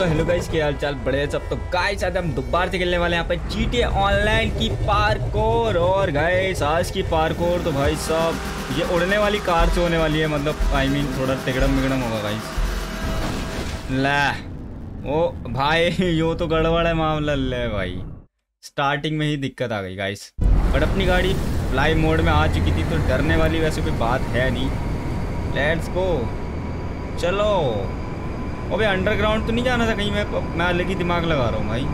तो hello guys क्या हाल चाल बड़े सब। तो गाइस आज हम दोबारा से खेलने वाले हैं यहाँ पे जीटीए ऑनलाइन की पार्कोर और गाइस आज की पार्कोर तो भाई साहब, ये उड़ने वाली कार से होने वाली है। मतलब आई मीन थोड़ा टिकड़म बिगड़म होगा गाइस ला ओ भाई, यो तो गड़बड़ है मामला, ले भाई। स्टार्टिंग में ही दिक्कत आ गई गाइस बट अपनी गाड़ी फ्लाई मोड में आ चुकी थी तो डरने वाली वैसे कोई बात है नहीं। लेट्स गो चलो। अबे अंडरग्राउंड तो नहीं जाना था कहीं? मैं मैं अलग ही दिमाग लगा रहा हूँ भाई।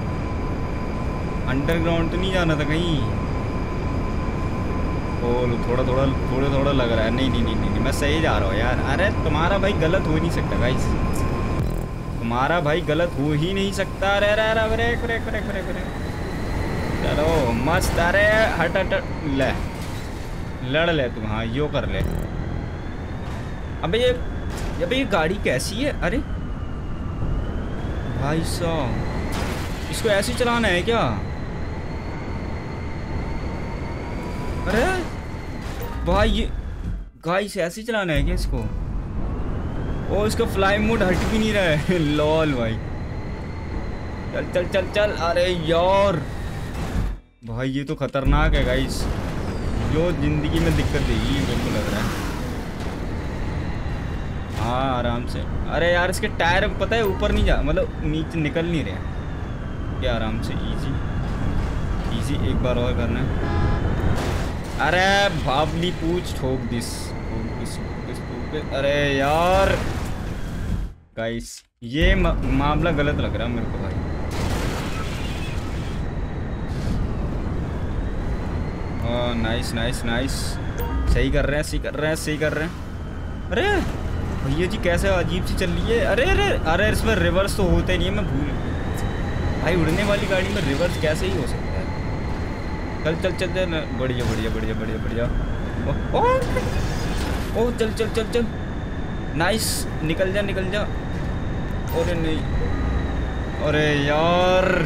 अंडरग्राउंड तो नहीं जाना था कहीं। ओ थोड़ा थोड़ा थोड़ा थोड़ा लग रहा है। नहीं नहीं नहीं नहीं, मैं सही जा रहा हूँ यार। अरे, तुम्हारा भाई गलत हो ही नहीं सकता गाइस तुम्हारा भाई गलत हो ही नहीं सकता। अरे अरे अरे अरे अरे अरे अरे अरे चलो, मस्त। अरे, हट हट ले। लड़ ले तुम हाँ यो कर ले। अबे ये अबे ये गाड़ी कैसी है? अरे भाई साहब, इसको ऐसे चलाना है क्या? अरे, भाई ये गाइस ऐसे चलाना है क्या इसको? ओ, इसका फ्लाई मोड हट भी नहीं रहा है। लॉल भाई। चल चल चल चल, अरे यार। भाई, ये तो खतरनाक है गाइस जो ज़िंदगी में दिक्कत देगी रहा है, आराम से। अरे यार, इसके टायर पता है ऊपर नहीं जा मतलब नीचे निकल नहीं रहे। क्या आराम से इजी इजी एक बार और करना है। अरे बाबली पूछ, ठोक दिस अरे यार गाइस ये मामला गलत लग रहा है मेरे को भाई। नाइस नाइस नाइस सही कर रहे हैं, सही कर रहे हैं, सही कर रहे हैं। अरे! भैया जी, कैसे अजीब सी चल रही है? अरे अरे अरे इसमें रिवर्स तो होते नहीं है, मैं भूल भाई, उड़ने वाली गाड़ी में रिवर्स कैसे ही हो सकता है? चल चल चल चल बढ़िया बढ़िया बढ़िया बढ़िया बढ़िया। ओ चल चल चल चल। नाइस निकल जा निकल जा। अरे, नहीं। अरे, यार।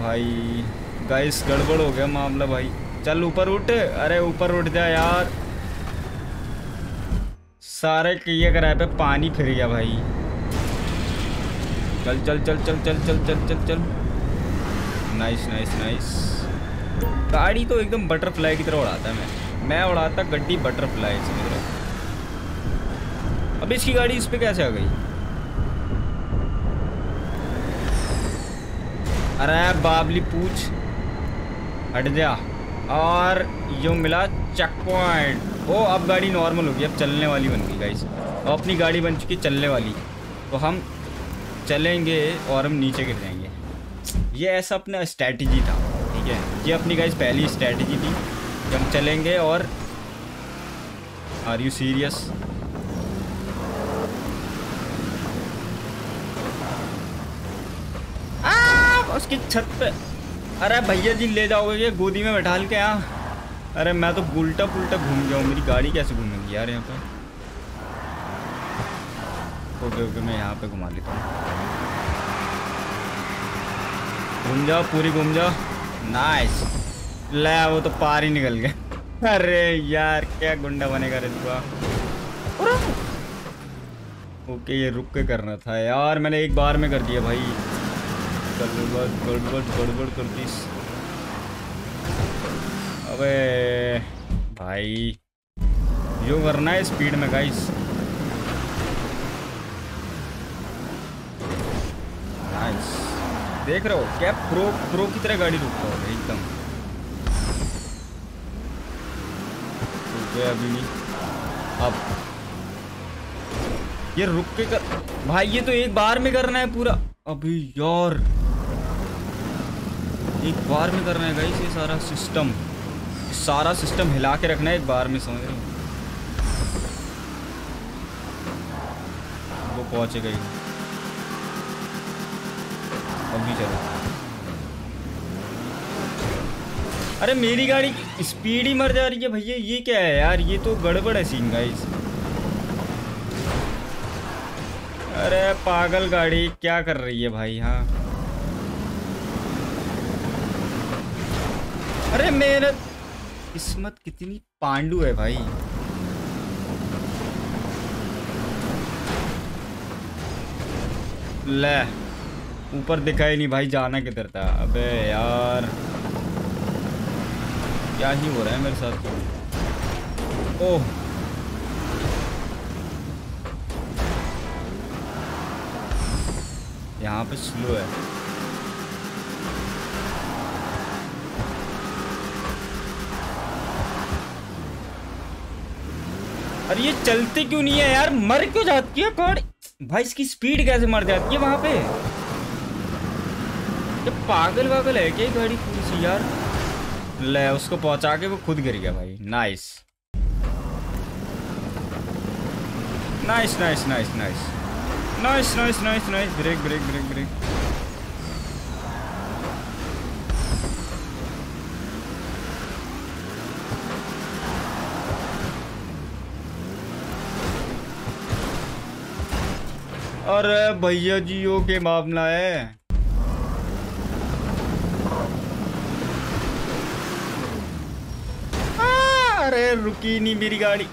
भाई गाइस गड़बड़ हो गया मामला, भाई। चल, ऊपर उठ। अरे, ऊपर उठ जा, यार। सारे किए कराए पे पानी फिर गया भाई। चल चल चल चल चल चल चल चल चल। नाइस नाइस नाइस गाड़ी तो एकदम बटरफ्लाई की तरह उड़ाता है मैं। मैं उड़ाता गड्डी बटरफ्लाई से तरह अब इसकी गाड़ी इस पर कैसे आ गई? अरे बाबली, पूछ। हट जा। और यो मिला चेक पॉइंट ओ अब गाड़ी नॉर्मल होगी अब चलने वाली बन गई गाइस अब अपनी गाड़ी बन चुकी, चलने वाली. तो हम चलेंगे और हम नीचे गिर जाएँगे. ये ऐसा अपना स्ट्रैटेजी था, ठीक है? ये अपनी गाइस पहली स्ट्रैटेजी थी कि हम चलेंगे और आर यू सीरियस उसकी छत पे अरे भैया जी, ले जाओगे गोदी में बैठा के यहाँ अरे मैं तो उल्टा पुल्टा घूम गया हूँ। मेरी गाड़ी कैसे घूमेगी यार यहाँ पे? ओके ओके, मैं यहाँ पे घुमा लेता हूँ। घूम जाओ पूरी घूम जाओ नाइस ले, वो तो पार ही निकल गया। अरे यार, क्या गुंडा बनेगा रजुआ ओके, ये रुक के करना था यार। मैंने एक बार में कर दिया भाई। गड़बड़ गड़बड़ गड़बड़ कर दी। अबे, भाई, यो करना है स्पीड में गाइस नाइस देख रहे हो, क्या प्रो प्रो की तरह गाड़ी रुकता होगा एकदम. अभी नहीं अब. ये रुक के कर, भाई, ये तो एक बार में करना है पूरा. अभी यार. एक बार में करना है गाइस ये सारा सिस्टम सारा सिस्टम हिला के रखना है, एक बार में समझ रहे वो पहुँचे गई। अभी चलो। अरे मेरी गाड़ी स्पीड ही मर जा रही है भैया, ये क्या है यार? ये तो गड़बड़ है सीन गाइस अरे पागल गाड़ी, क्या कर रही है भाई हाँ? अरे मेरा किस्मत कितनी पांडु है भाई। ले, ऊपर दिखा ही नहीं भाई, जाना किधर था? अबे यार। क्या ही हो रहा है मेरे साथ ओह। यहाँ पे स्लो है। अरे ये चलते क्यों नहीं है यार? मर क्यों जाती है कार भाई इसकी स्पीड कैसे मर जाती है वहाँ पे? ये पागल वागल है क्या गाड़ी पूरी सी यार? ले, उसको पहुँचा के वो खुद गिर गया भाई। Nice nice nice nice nice nice nice nice nice brake brake brake brake अरे भैया जी यो के मामला है, अरे रुकी नहीं मेरी गाड़ी।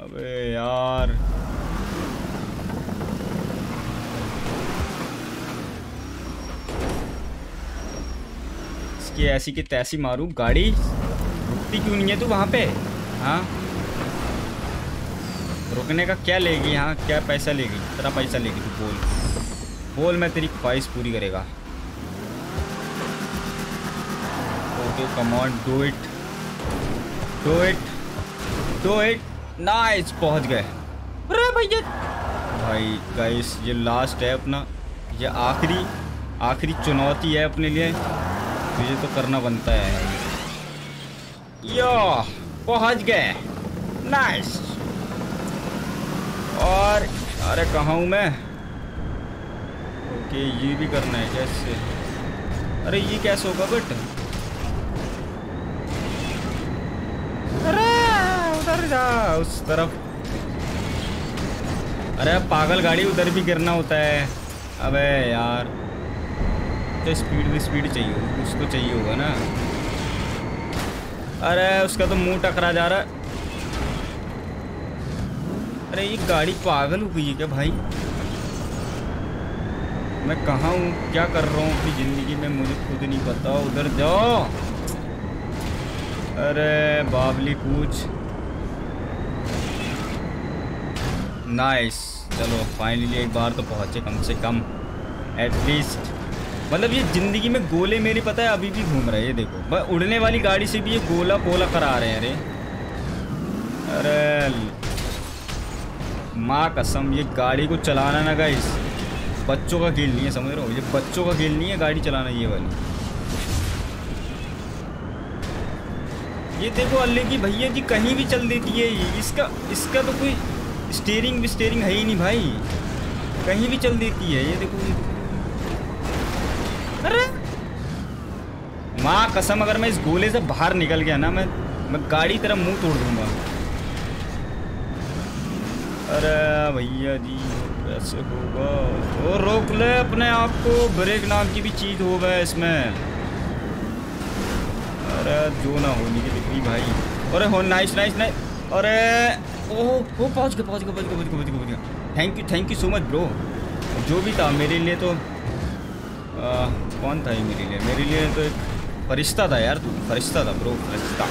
अबे यार। इसकी ऐसी की तैसी मारू? गाड़ी? रुकती क्यों नहीं है तू वहाँ पे? हाँ? रुकने का क्या लेगी? यहाँ क्या पैसा लेगी? तेरा पैसा लेगी तू, बोल। बोल, मैं तेरी ख्वाहिश पूरी करेगा। Okay come on do it do it do it nice पहुँच गए। अरे भैया! भाई गाइस ये लास्ट है अपना। ये आखिरी आखिरी चुनौती है अपने लिए। मुझे तो करना बनता है। यो, पहुँच गए। नाइस और अरे कहाँ हूँ मैं? ओके, ये भी करना है कैसे अरे ये कैसे होगा बट? अरे, उधर जा, उस तरफ़। अरे पागल गाड़ी उधर भी गिरना होता है। अबे यार तो स्पीड भी स्पीड चाहिए उसको चाहिए होगा ना। अरे, उसका तो मुँह टकरा जा रहा है। अरे ये गाड़ी पागल हो गई है क्या भाई? मैं कहाँ हूँ? क्या कर रहा हूँ अपनी ज़िंदगी में? मुझे खुद नहीं पता। उधर जाओ। अरे बाबली पूछ। नाइस चलो फाइनली एक बार तो पहुँचे कम से कम। एटलीस्ट मतलब ये ज़िंदगी में गोले मेरी पता है अभी भी घूम रहे हैं देखो। उड़ने वाली गाड़ी से भी ये गोला पोला करा रहे हैं, अरे। अरे माँ कसम, ये गाड़ी को चलाना ना गाइस बच्चों का खेल नहीं है, समझ रहे हो? ये बच्चों का खेल नहीं है गाड़ी चलाना, ये वाली। ये देखो अल्ले की भैया जी कहीं भी चल देती है ये। इसका इसका तो कोई स्टेयरिंग स्टेयरिंग है ही नहीं भाई। कहीं भी चल देती है ये देखो अरे! माँ कसम, अगर मैं इस गोले से बाहर निकल गया ना, मैं मैं गाड़ी तरह मुँह तोड़ दूँगा। अरे भैया जी कैसे होगा? वो रोक ले अपने आप को ब्रेक नाम की भी चीज़ होगा इसमें। अरे जो ना होने की दिख भाई। अरे हो नाइस नाइस नाइस अरे ओह वो पहुँच गया पहुँच गया पहुँच गया पहुँच गया पहुँच गया thank you thank you so much bro जो भी था मेरे लिए तो आ, कौन था ये मेरे लिए? मेरे लिए तो एक फरिश्ता था यार तू। फरिश्ता था ब्रो फरिश्ता।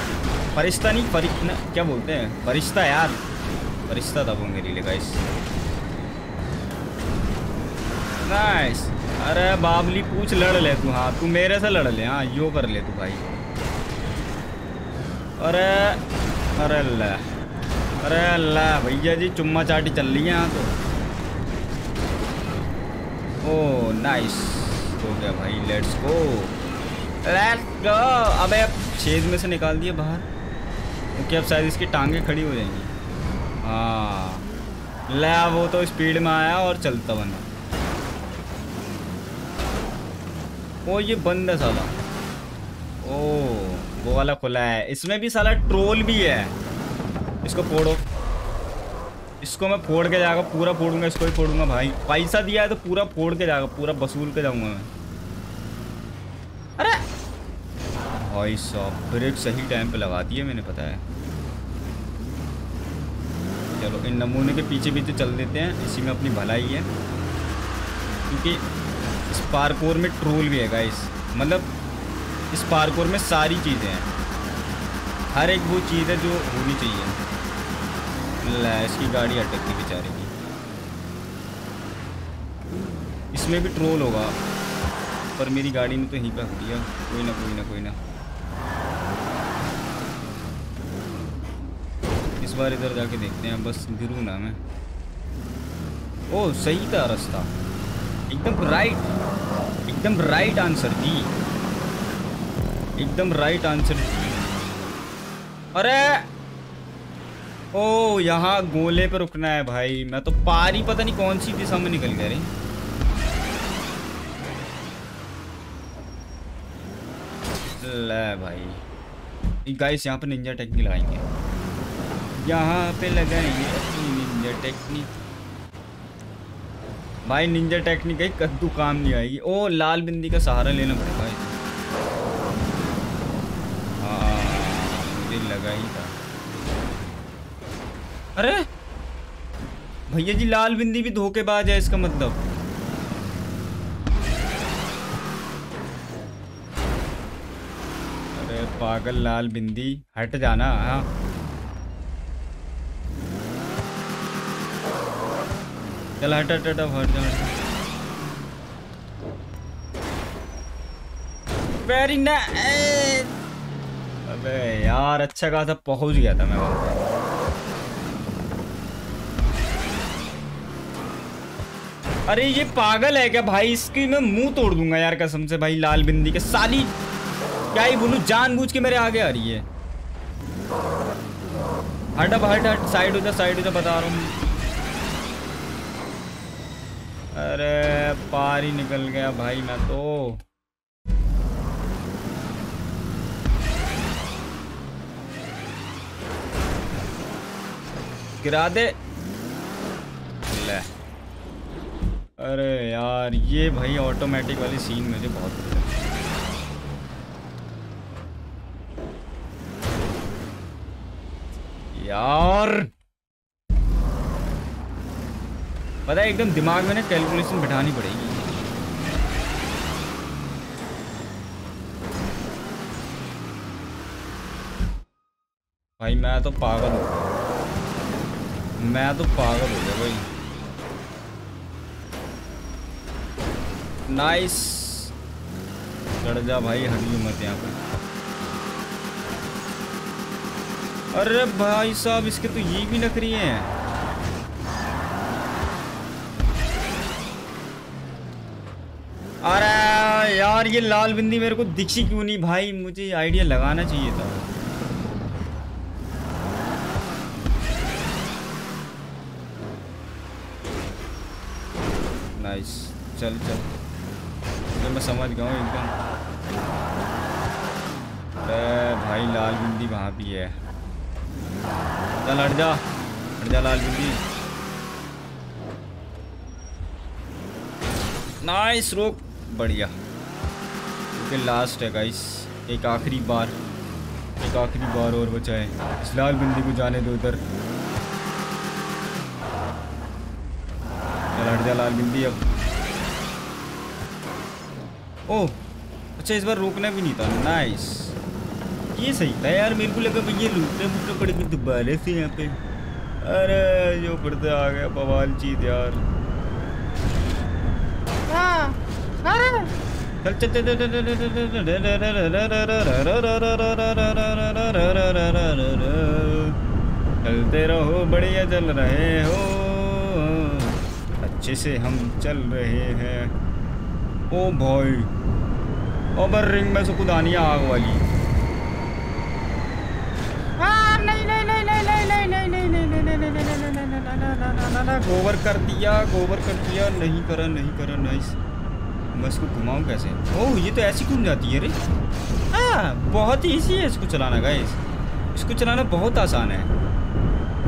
फरिश्ता नहीं फरि क्या बोलते हैं? फरिश्ता यार। फरिश्ता था वो मेरे लिए गाइस नाइस अरे, बाबली, पूछ लड़ ले तू हाँ तू मेरे से लड़ ले हाँ यो कर ले तू, भाई। अरे अरे अल्लाह अरे अल्लाह भैया जी, चुम्मा चाटी चल रही है यहाँ तो। ओ नाइस हो गया भाई लेट्स गो लेट्स गो अबे, अब छेद में से निकाल दिए बाहर। ओके, अब शायद इसकी टांगे खड़ी हो जाएँगी। हाँ। ले वो तो स्पीड में आया और चलता बना ओ, ये बंद है साला। ओ, वो वाला खुला है। इसमें भी साला ट्रोल भी है। इसको फोड़ो। इसको मैं फोड़ के जाएगा, पूरा फोड़ूँगा, इसको ही फोड़ूँगा भाई। पैसा दिया है तो पूरा फोड़ के जाएगा, पूरा वसूल के जाऊँगा मैं। अरे! भाई साहब, ब्रेक सही टाइम पे लगा दिए मैंने पता है। चलो, इन नमूने के पीछे पीछे चल देते हैं। इसी में अपनी भलाई है। क्योंकि इस पार्कोर में ट्रोल भी है गाइस मतलब इस पार्कोर में सारी चीज़ें हैं। हर एक वो चीज़ है जो होनी चाहिए। इसकी गाड़ी अटक गई बेचारे की। इसमें भी ट्रोल होगा। पर मेरी गाड़ी ने तो यहीं पर दिया कोई ना कोई ना कोई ना। इस बार इधर जाके देखते हैं, बस गिरू ना मैं। ओ, सही था रास्ता। एकदम राइट एकदम राइट आंसर जी एकदम राइट आंसर जी अरे! ओ, यहाँ गोले पे रुकना है भाई। मैं तो पारी पता नहीं कौन सी दिशा में निकल गया रे। ले भाई। गाइस यहाँ पे निंजा टेक्निक लगाएँगे। यहाँ पे लगाएँगे निंजा टेक्निक भाई निंजा टेक्निक है कद्दू काम नहीं आएगी। ओ, लाल बिंदी का सहारा लेना पड़ेगा हाँ मुझे लगा ही था। अरे! भैया जी, लाल बिंदी भी धोखेबाज है इसका मतलब। अरे, पागल लाल बिंदी, हट जाना हाँ। चल जा वेरी अबे यार अच्छा खासा पहुँच गया था मैं अरे ये पागल है क्या भाई? इसकी मैं मुँह तोड़ दूँगा यार कसम से भाई, लाल बिंदी के साली। क्या ही बोलूँ, जानबूझ के मेरे आगे आ रही है। हट अब, हट हट। साइड जा साइड जा बता रहा हूँ। अरे पार ही निकल गया भाई मैं तो। गिरा दे। ले। अरे यार, ये भाई ऑटोमेटिक वाली सीन मुझे बहुत यार! पता है, एकदम दिमाग में ना कैलकुलेशन बिठानी पड़ेगी। भाई, मैं तो पागल हो गया। मैं तो पागल हो गया भाई। नाइस चढ़ जा भाई हटी मत यहाँ पे। अरे भाई साहब, इसके तो ये भी नखरी हैं। यार, ये लाल बिंदी मेरे को दिखी क्यों नहीं भाई? मुझे आइडिया लगाना चाहिए था। नाइस चल चल। तो मैं समझ गया हूँ एकदम। भाई, लाल बिंदी वहाँ भी है। चल, हट जा। हट जा, लाल बिंदी। नाइस रोक। बढ़िया। क्योंकि लास्ट है गाइस एक आखिरी बार, एक आखिरी बार और बचा है। इस लाल बिंदी को जाने दो उधर हट जा लाल बिंदी अब। ओह अच्छा इस बार रोकना भी नहीं था। नाइस ये सही था यार, मेरे को लगा भैया लूटने मुटने पड़ेंगे दोबारा से यहाँ पे। अरे जो पड़ता आ गया बवाल चीज़ यार। चल चल चल चल चलते रहो बढ़िया चल रहे हो अच्छे से हम चल रहे हैं ओ भाई ओबर रिंग में से खुद आनी है आग वाली गोबर कर दिया गोबर कर दिया नहीं करा नहीं करा नाइस मैं इसको घुमाऊँ कैसे? ओह, ये तो ऐसी घूम जाती है रे। हाँ बहुत ही ईजी है इसको चलाना गाइस इसको चलाना बहुत आसान है।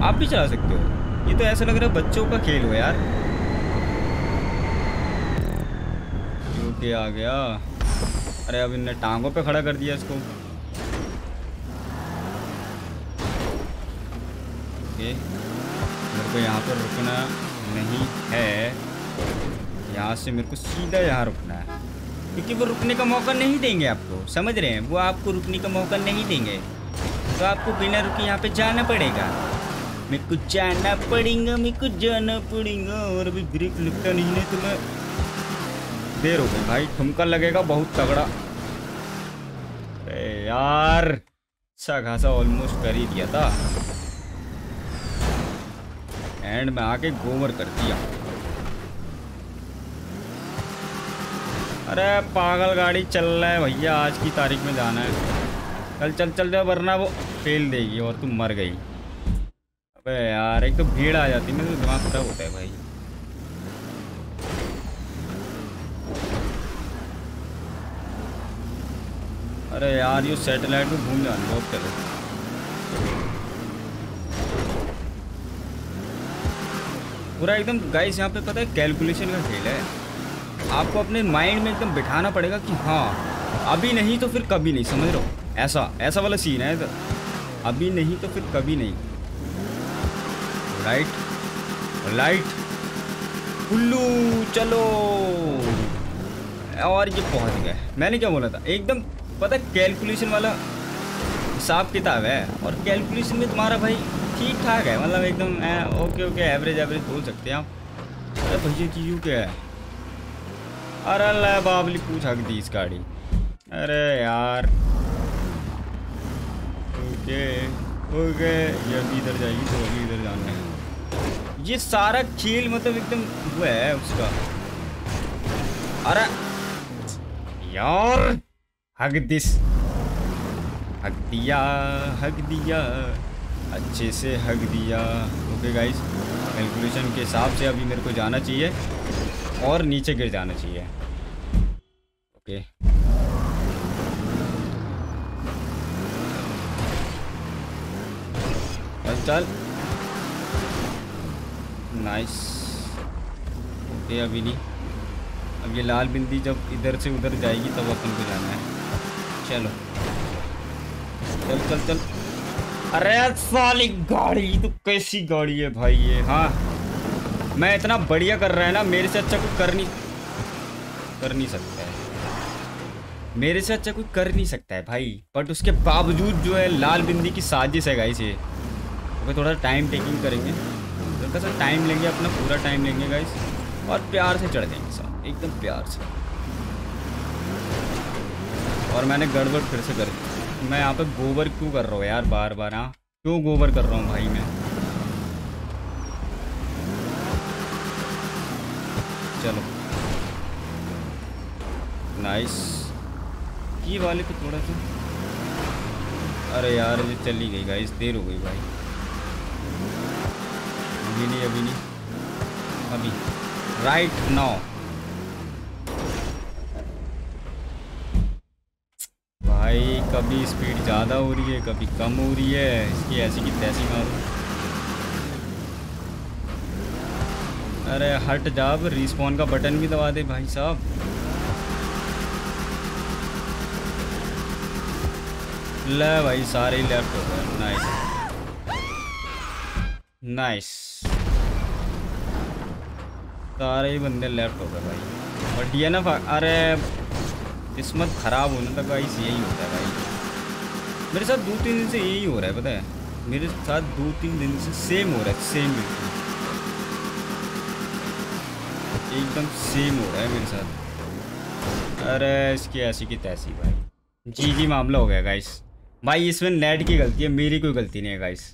आप भी चला सकते हो। ये तो ऐसा लग रहा है बच्चों का खेल हो यार। के आ गया। अरे, अब इनने टांगों पे खड़ा कर दिया इसको। ओके मेरे को यहाँ पर रुकना नहीं है। यहाँ से मेरे को सीधा यहाँ रुकना है। क्योंकि वो रुकने का मौका नहीं देंगे आपको, समझ रहे हैं? वो आपको रुकने का मौका नहीं देंगे। तो आपको बिना रुके यहाँ पे जाना पड़ेगा। मेरे को जाना पड़ेगा, मेरे को जाना पड़ेगा और अभी ब्रेक लगता नहीं है तो मैं देर हो गई। भाई, ठुमका लगेगा, बहुत तगड़ा। अरे यार अच्छा खासा ऑलमोस्ट कर ही दिया था। एंड में आके गोबर कर दिया। अरे पागल गाड़ी चल रहा है भैया, आज की तारीख में जाना है। चल चल चल जा वरना वो फेल देगी और तुम मर गई। अबे यार, एक तो भीड़ आ जाती मेरे तो दिमाग खराब होता है भाई। अरे यार, ये सैटेलाइट में घूम जाने बहुत चले। पूरा एकदम गाइस यहाँ पे पता है कैलकुलेशन का खेल है। आपको अपने माइंड में एकदम बिठाना पड़ेगा कि हाँ अभी नहीं तो फिर कभी नहीं, समझ रहे ऐसा ऐसा वाला सीन है तो अभी नहीं तो फिर कभी नहीं। राइट राइट उल्लू, चलो। और ये पहुँच गए। मैंने क्या बोला था? एकदम, पता कैलकुलेशन वाला हिसाब किताब है। और कैलकुलेशन में तुम्हारा भाई ठीक ठाक है। मतलब एकदम ओके ओके एवरेज एवरेज बोल सकते हैं आप। अरे भैया की यू क्या है? अरे बाबली पूछ हक दी इस गाड़ी। अरे यार। ओके ओके, ये अभी इधर जाएगी तो अभी इधर जाना है। ये सारा खेल मतलब एकदम वो है उसका। अरे, यार हक दिस। हक दिया हक दिया। अच्छे से हक दिया। ओके गाइस कैलकुलेशन के हिसाब से अभी मेरे को जाना चाहिए। और नीचे गिर जाना चाहिए। ओके। चल चल। नाइस ओके, अभी नहीं। अब ये लाल बिंदी जब इधर से उधर जाएगी, तब अपन को जाना है। चलो। चल चल चल। अरे साली गाड़ी तो कैसी गाड़ी है भाई ये हाँ? मैं इतना बढ़िया कर रहा है ना, मेरे से अच्छा कोई कर नहीं कर नहीं सकता है। मेरे से अच्छा कोई कर नहीं सकता है भाई। बट उसके बावजूद जो है, लाल बिंदी की साजिश है गाइस ये। ओके थोड़ा टाइम टेकिंग करेंगे। हल्का सा टाइम लेंगे, अपना पूरा टाइम लेंगे गाइस और प्यार से चढ़ देंगे सर एकदम प्यार से। और मैंने गड़बड़ फिर से कर मैं यहाँ पे गोबर क्यों कर रहा हूँ यार बार बार हाँ? क्यों गोबर कर रहा हूँ भाई मैं? चलो। नाइस की वाले पे थोड़ा सा। अरे यार, ये चली गई गाइस देर हो गई भाई। अभी नहीं अभी नहीं। अभी। राइट नाउ भाई, कभी स्पीड ज़्यादा हो रही है, कभी कम हो रही है। इसकी ऐसी की तैसी मारो। अरे, हट जाब रिस्पॉन का बटन भी दबा दे भाई साहब। ले भाई, सारे ही लेफ़्ट हो गए। नाइस नाइस सारे ही बंदे लेफ़्ट हो गए भाई। बट ये ना अरे, किस्मत ख़राब होने तक भाई यही होता है भाई। मेरे साथ दो तीन दिन से यही हो रहा है, पता है? मेरे साथ दो तीन दिन से सेम हो रहा है सेम बिल्कुल। एकदम सेम हो रहा है मेरे साथ। अरे, इसकी ऐसी की तैसी, भाई। जी जी मामला हो गया गाइस भाई, इसमें नेट की गलती है, मेरी कोई गलती नहीं है गाइस